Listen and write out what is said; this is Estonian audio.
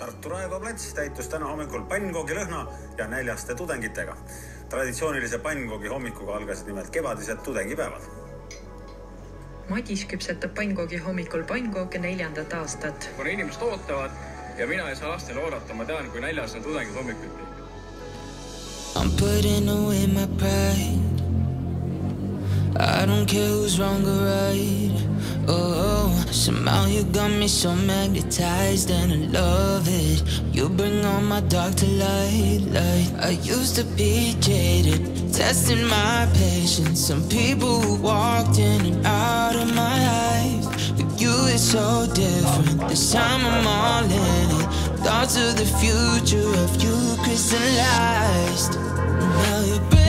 Tartu Raekoja plats täitus täna hommikul pannkoogilõhna ja näljaste tudengitega. traditsioonilise pannkoogi hommikuga algasid nimelt kevadised tudengipäevad. Madis küpsetab pannkoogi hommikul pannkooke neljandat aastat. kuna inimesed ootavad ja mina ei saa lastele oodata, ma tean, kui näljas on tudengid hommikuti. I'm putting away my pride. I don't care who's wrong or right. You got me so magnetized and I love it. You bring all my dark to light, light. I used to be jaded, testing my patience. Some people walked in and out of my life. But you, it's so different. This time I'm all in it. Thoughts of the future of you crystallized. Now you're